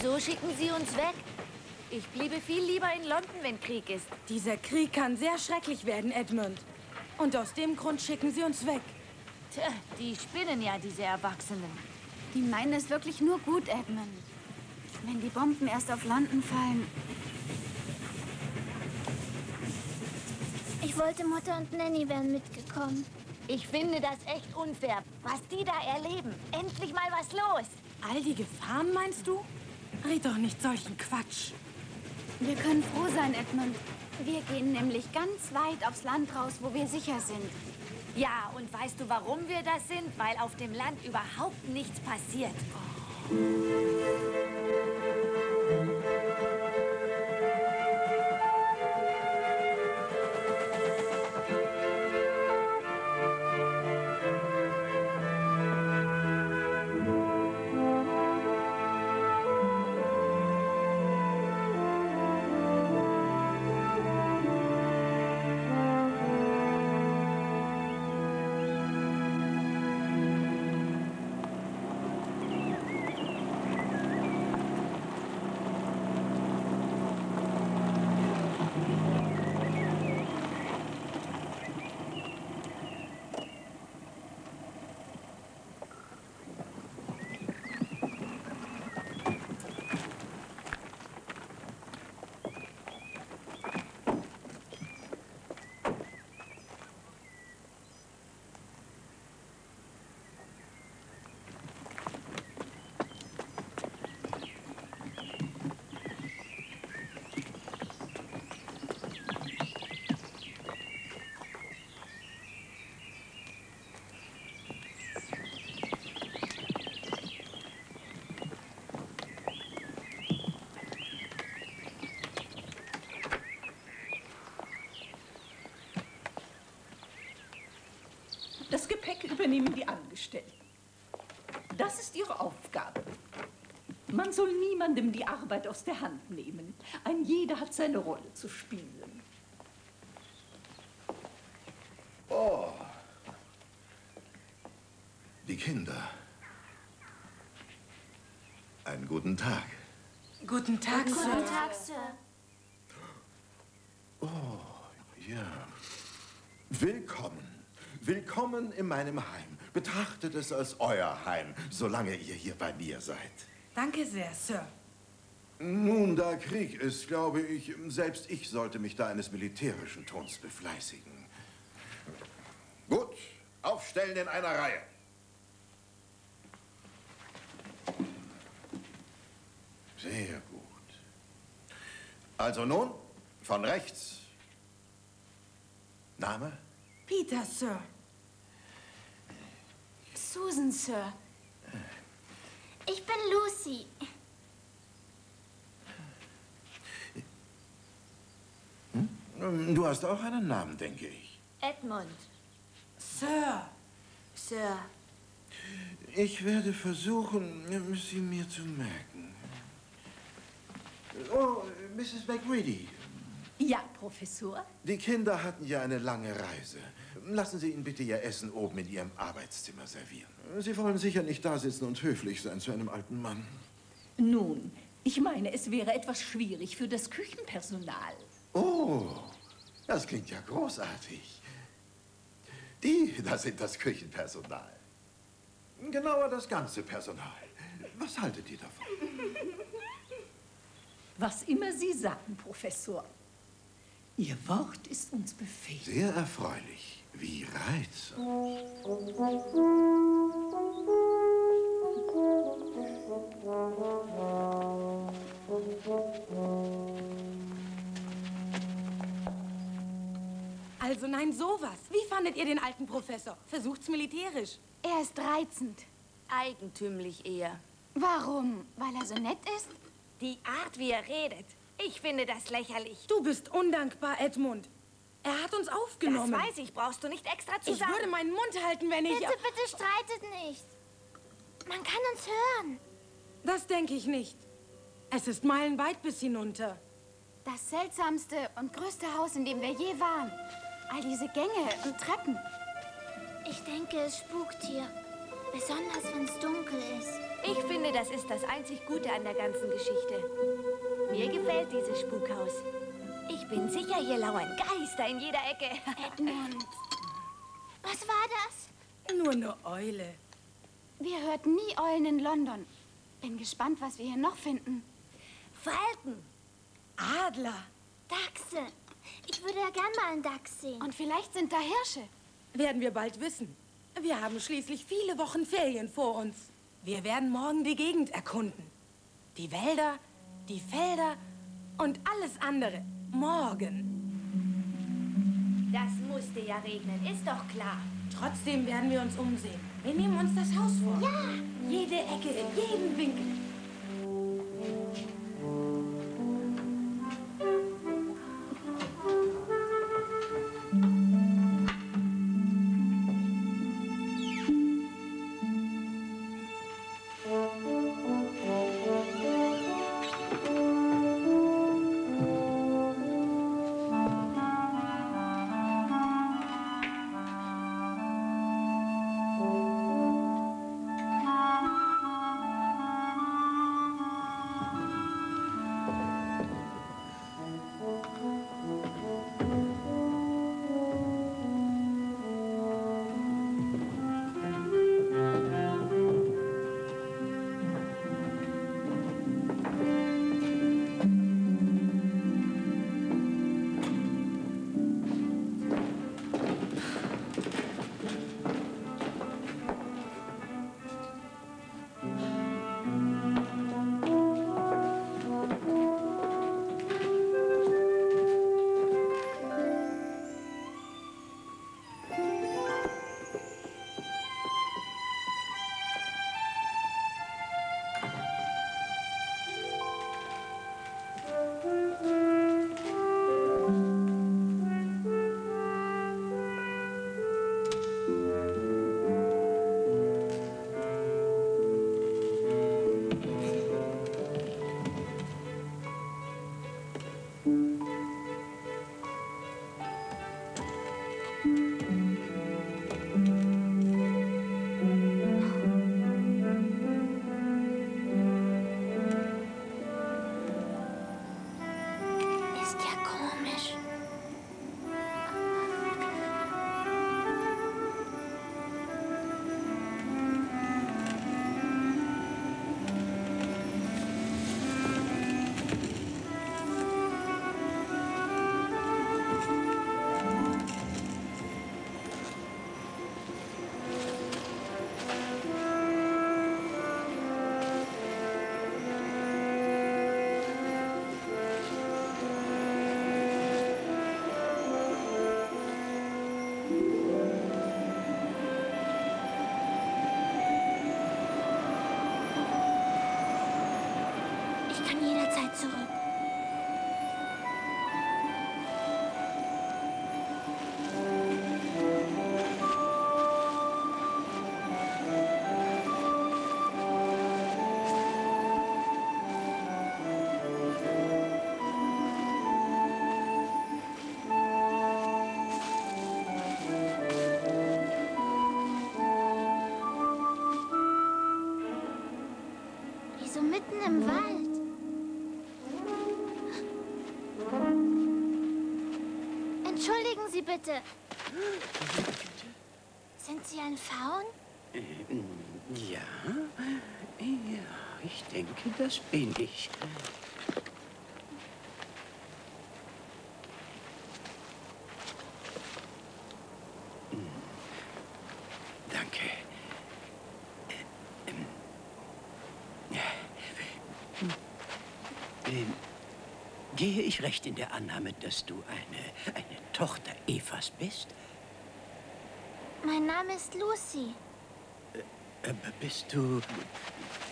Wieso schicken Sie uns weg? Ich bliebe viel lieber in London, wenn Krieg ist. Dieser Krieg kann sehr schrecklich werden, Edmund. Und aus dem Grund schicken sie uns weg. Tja, die spinnen ja, diese Erwachsenen. Die meinen es wirklich nur gut, Edmund. Wenn die Bomben erst auf London fallen. Ich wollte Mutter und Nanny wären mitgekommen. Ich finde das echt unfair, was die da erleben. Endlich mal was los. All die Gefahren, meinst du? Red doch nicht solchen Quatsch. Wir können froh sein, Edmund. Wir gehen nämlich ganz weit aufs Land raus, wo wir sicher sind. Ja, und weißt du, warum wir das sind? Weil auf dem Land überhaupt nichts passiert. Das übernehmen die Angestellten. Das ist ihre Aufgabe. Man soll niemandem die Arbeit aus der Hand nehmen. Ein jeder hat seine Rolle zu spielen. Oh. Die Kinder. Einen guten Tag. Guten Tag, Sir. Guten Tag, Sir. Oh, ja. Willkommen. Willkommen in meinem Heim. Betrachtet es als euer Heim, solange ihr hier bei mir seid. Danke sehr, Sir. Nun, da Krieg ist, glaube ich, selbst ich sollte mich da eines militärischen Tons befleißigen. Gut, aufstellen in einer Reihe. Sehr gut. Also nun, von rechts. Name? Peter, Sir. Susan, Sir. Ich bin Lucy. Hm? Du hast auch einen Namen, denke ich. Edmund. Sir. Sir. Ich werde versuchen, sie mir zu merken. Oh, Mrs. McReady. Ja, Professor. Die Kinder hatten ja eine lange Reise. Lassen Sie ihnen bitte ihr Essen oben in Ihrem Arbeitszimmer servieren. Sie wollen sicher nicht da sitzen und höflich sein zu einem alten Mann. Nun, ich meine, es wäre etwas schwierig für das Küchenpersonal. Oh, das klingt ja großartig. Die, das sind das Küchenpersonal. Genauer das ganze Personal. Was haltet ihr davon? Was immer Sie sagen, Professor. Ihr Wort ist uns Befehl. Sehr erfreulich. Wie reizend. Also nein, sowas. Wie fandet ihr den alten Professor? Versucht's militärisch. Er ist reizend. Eigentümlich eher. Warum? Weil er so nett ist? Die Art, wie er redet. Ich finde das lächerlich. Du bist undankbar, Edmund. Er hat uns aufgenommen. Das weiß ich. Brauchst du nicht extra zu Ich sagen. würde meinen Mund halten, wenn ich... Bitte, bitte streitet nicht. Man kann uns hören. Das denke ich nicht. Es ist meilenweit bis hinunter. Das seltsamste und größte Haus, in dem wir je waren. All diese Gänge und Treppen. Ich denke, es spukt hier. Besonders, wenn es dunkel ist. Ich finde, das ist das einzig Gute an der ganzen Geschichte. Mir gefällt dieses Spukhaus. Ich bin sicher, hier lauern Geister in jeder Ecke. Edmund. Was war das? Nur eine Eule. Wir hörten nie Eulen in London. Bin gespannt, was wir hier noch finden. Falken! Adler. Dachse. Ich würde ja gern mal einen Dachs sehen. Und vielleicht sind da Hirsche. Werden wir bald wissen. Wir haben schließlich viele Wochen Ferien vor uns. Wir werden morgen die Gegend erkunden. Die Wälder, die Felder und alles andere. Morgen. Das musste ja regnen, ist doch klar. Trotzdem werden wir uns umsehen. Wir nehmen uns das Haus vor. Ja. Jede Ecke, jeden Winkel. Ich kann jederzeit zurück. Bitte. Sind Sie ein Faun? Ja, ja, ich denke, das bin ich. Hm. Danke. Ähm, ähm, Gehe ich recht in der Annahme, dass du eine, eine Tochter Evas bist? Mein Name ist Lucy. Äh, Bist du.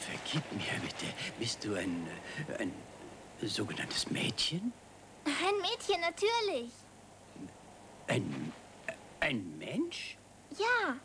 Vergib mir bitte. Bist du ein. äh, ein sogenanntes Mädchen? Ein Mädchen, natürlich. Ein. ein Mensch? Ja.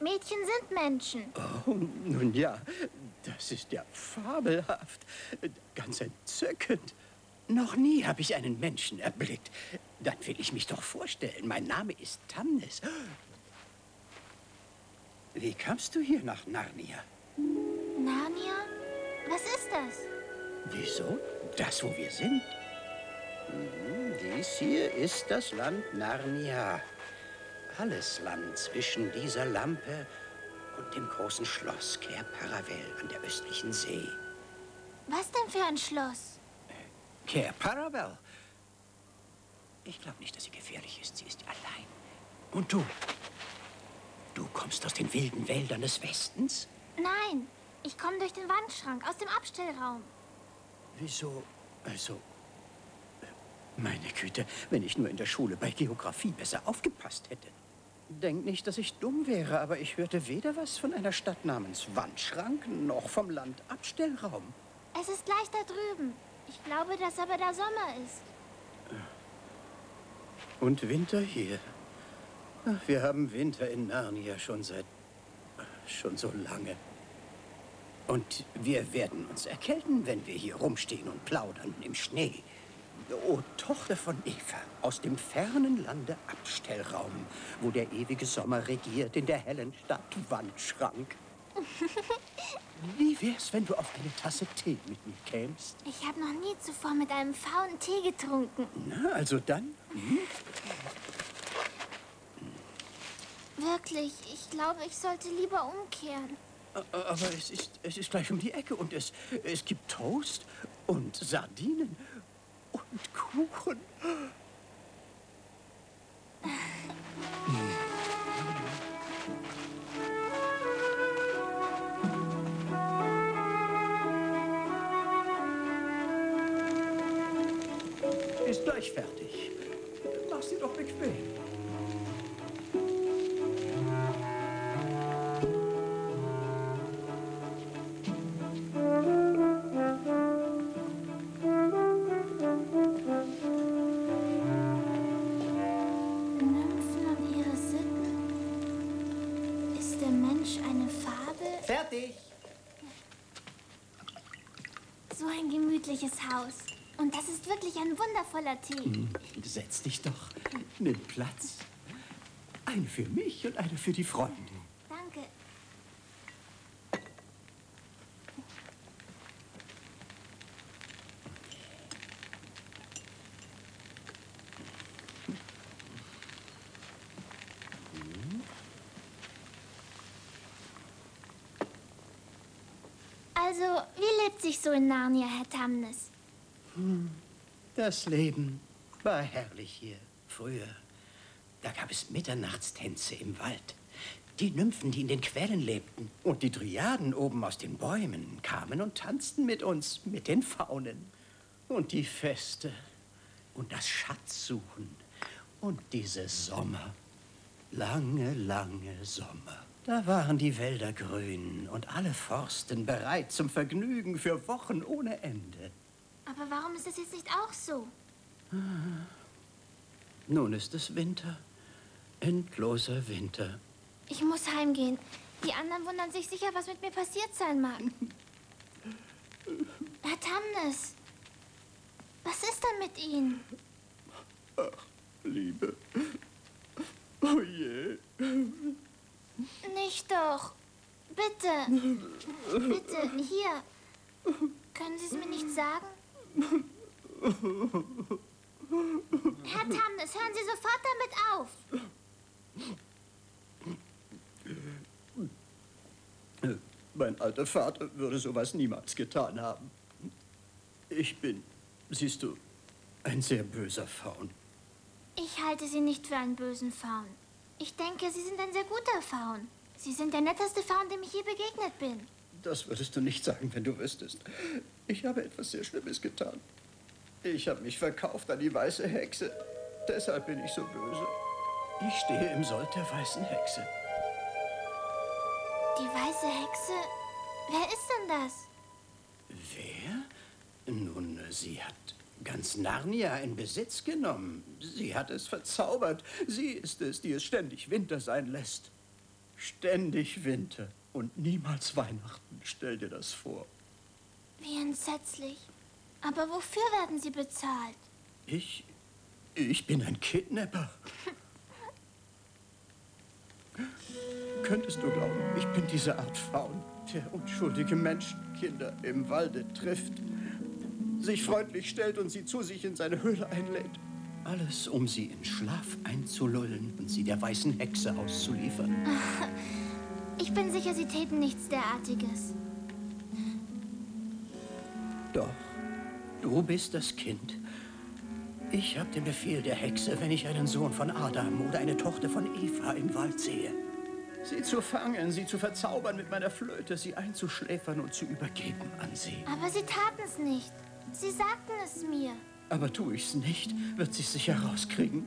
Mädchen sind Menschen. Oh, nun ja, das ist ja fabelhaft. Ganz entzückend. Noch nie habe ich einen Menschen erblickt. Dann will ich mich doch vorstellen. Mein Name ist Tamnes. Wie kamst du hier nach Narnia? Narnia? Was ist das? Wieso? Das, wo wir sind? Mhm, dies hier ist das Land Narnia. Alles Land zwischen dieser Lampe und dem großen Schloss Cair Paravel an der östlichen See. Was denn für ein Schloss? Cair Paravel. Ich glaube nicht, dass sie gefährlich ist. Sie ist allein. Und du? Du kommst aus den wilden Wäldern des Westens? Nein, ich komme durch den Wandschrank aus dem Abstellraum. Wieso? Also, meine Güte, wenn ich nur in der Schule bei Geografie besser aufgepasst hätte. Denk nicht, dass ich dumm wäre, aber ich hörte weder was von einer Stadt namens Wandschrank noch vom Land Abstellraum. Es ist gleich da drüben. Ich glaube, dass aber da Sommer ist. Und Winter hier. Wir haben Winter in Narnia schon seit schon so lange. Und wir werden uns erkälten, wenn wir hier rumstehen und plaudern im Schnee. O Tochter von Eva, aus dem fernen Lande Abstellraum, wo der ewige Sommer regiert in der hellen Stadt Wandschrank. Wie wär's, wenn du auf eine Tasse Tee mit mir kämst? Ich habe noch nie zuvor mit einem faulen Tee getrunken. Na, also dann. Hm? Wirklich, ich glaube, ich sollte lieber umkehren. Aber es ist, es ist gleich um die Ecke und es, es gibt Toast und Sardinen und Kuchen. Fertig. So ein gemütliches Haus. Und das ist wirklich ein wundervoller Tee. Setz dich doch. Nimm Platz. Eine für mich und eine für die Freunde. Danke. Also, wie lebt sich so in Narnia, Herr Tamnes? Das Leben war herrlich hier, früher. Da gab es Mitternachtstänze im Wald. Die Nymphen, die in den Quellen lebten, und die Dryaden oben aus den Bäumen kamen und tanzten mit uns, mit den Faunen. Und die Feste und das Schatzsuchen und diese Sommer. Lange, lange Sommer. Da waren die Wälder grün und alle Forsten bereit zum Vergnügen für Wochen ohne Ende. Aber warum ist es jetzt nicht auch so? Nun ist es Winter. Endloser Winter. Ich muss heimgehen. Die anderen wundern sich sicher, was mit mir passiert sein mag. Herr Tamnes, was ist denn mit Ihnen? Liebe. Oh je. Nicht doch. Bitte. Bitte, hier. Können Sie es mir nicht sagen? Herr Tamnes, hören Sie sofort damit auf. Mein alter Vater würde sowas niemals getan haben. Ich bin, siehst du, ein sehr böser Faun. Ich halte Sie nicht für einen bösen Faun. Ich denke, Sie sind ein sehr guter Faun. Sie sind der netteste Faun, dem ich je begegnet bin. Das würdest du nicht sagen, wenn du wüsstest. Ich habe etwas sehr Schlimmes getan. Ich habe mich verkauft an die weiße Hexe. Deshalb bin ich so böse. Ich stehe im Sold der weißen Hexe. Die weiße Hexe? Wer ist denn das? Wer? Nun, sie hat ganz Narnia in Besitz genommen. Sie hat es verzaubert. Sie ist es, die es ständig Winter sein lässt. Ständig Winter und niemals Weihnachten. Stell dir das vor. Wie entsetzlich. Aber wofür werden Sie bezahlt? Ich. Ich bin ein Kidnapper. Könntest du glauben, ich bin diese Art Faun, der unschuldige Menschenkinder im Walde trifft, sich freundlich stellt und sie zu sich in seine Höhle einlädt. Alles, um sie in Schlaf einzulullen und sie der weißen Hexe auszuliefern. Ich bin sicher, Sie täten nichts derartiges. Doch, du bist das Kind. Ich habe den Befehl der Hexe, wenn ich einen Sohn von Adam oder eine Tochter von Eva im Wald sehe. Sie zu fangen, sie zu verzaubern mit meiner Flöte, sie einzuschläfern und zu übergeben an sie. Aber Sie taten es nicht. Sie sagten es mir. Aber tu ich's nicht, wird sie sicher rauskriegen.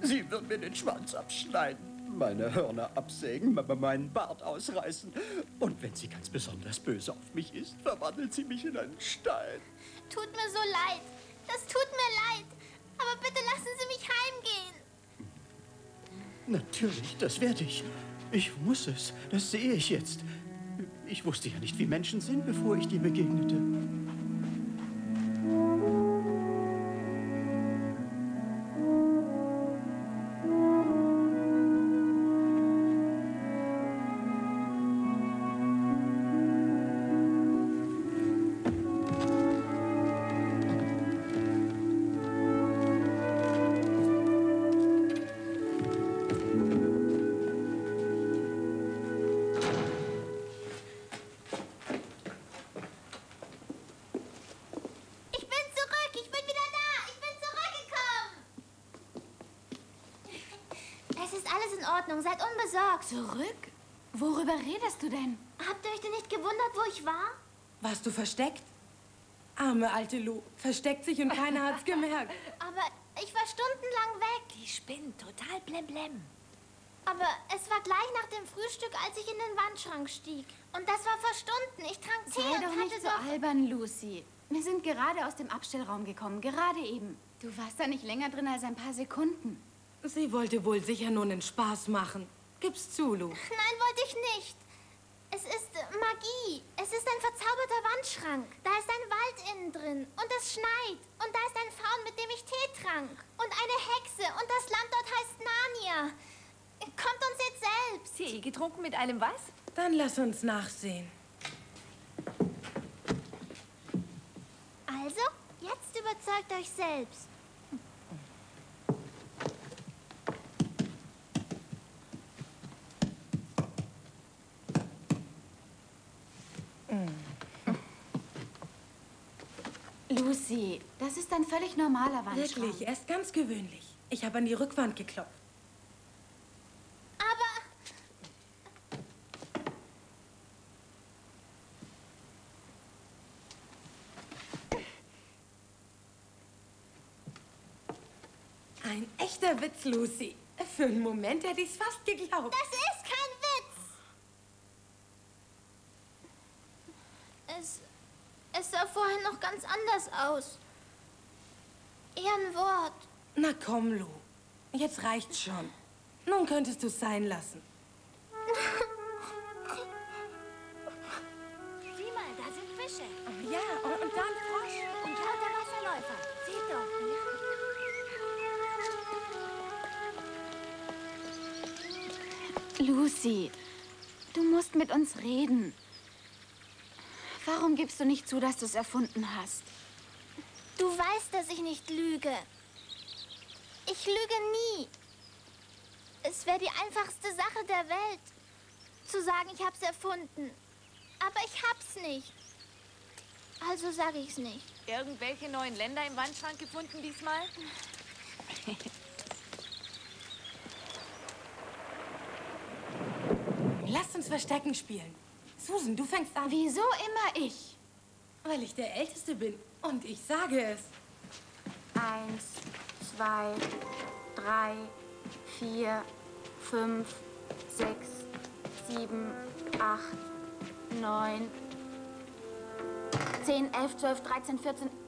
Sie wird mir den Schwanz abschneiden, meine Hörner absägen, meinen Bart ausreißen. Und wenn sie ganz besonders böse auf mich ist, verwandelt sie mich in einen Stein. Tut mir so leid. Das tut mir leid. Aber bitte lassen Sie mich heimgehen. Natürlich, das werde ich. Ich muss es, das sehe ich jetzt. Ich wusste ja nicht, wie Menschen sind, bevor ich dir begegnete. Unbesorgt. Zurück? Worüber redest du denn? Habt ihr euch denn nicht gewundert, wo ich war? Warst du versteckt? Arme alte Lu, versteckt sich und keiner hat's gemerkt. Aber ich war stundenlang weg. Die spinnt total blemblem. Aber es war gleich nach dem Frühstück, als ich in den Wandschrank stieg. Und das war vor Stunden. Ich trank Tee Sei und doch hatte nicht so doch... albern, Lucy. Wir sind gerade aus dem Abstellraum gekommen, gerade eben. Du warst da nicht länger drin als ein paar Sekunden. Sie wollte wohl sicher nur einen Spaß machen. Gib's zu, Lu. Nein, wollte ich nicht. Es ist äh, Magie. Es ist ein verzauberter Wandschrank. Da ist ein Wald innen drin. Und es schneit. Und da ist ein Faun, mit dem ich Tee trank. Und eine Hexe. Und das Land dort heißt Narnia. Kommt und seht selbst. Tee getrunken mit einem was? Dann lass uns nachsehen. Also, jetzt überzeugt euch selbst. Lucy, das ist ein völlig normaler Wandschrank. Wirklich, er ist ganz gewöhnlich. Ich habe an die Rückwand geklopft. Aber Ein echter Witz, Lucy. Für einen Moment hätte ich's fast geglaubt. das ist kein Witz. Es, es sah vorhin noch ganz anders aus. Eher ein Wort. Na komm, Lu. Jetzt reicht's schon. Nun könntest du's sein lassen. Sieh mal, da sind Fische. Ja, und, und dann Frosch. Und lauter Wasserläufer. Seht doch. Lucy, du musst mit uns reden. Warum gibst du nicht zu, dass du es erfunden hast? Du weißt, dass ich nicht lüge. Ich lüge nie. Es wäre die einfachste Sache der Welt, zu sagen, ich hab's erfunden. Aber ich hab's nicht. Also sage ich's nicht. Irgendwelche neuen Länder im Wandschrank gefunden diesmal? Lass uns Verstecken spielen. Susan, du fängst an. Wieso immer ich? Weil ich der Älteste bin. Und ich sage es. Eins, zwei, drei, vier, fünf, sechs, sieben, acht, neun, zehn, elf, zwölf, dreizehn, vierzehn.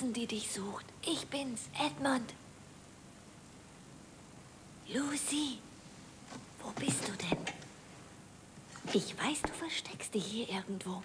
Susan, die dich sucht. Ich bin's, Edmund. Lucy, wo bist du denn? Ich weiß, du versteckst dich hier irgendwo.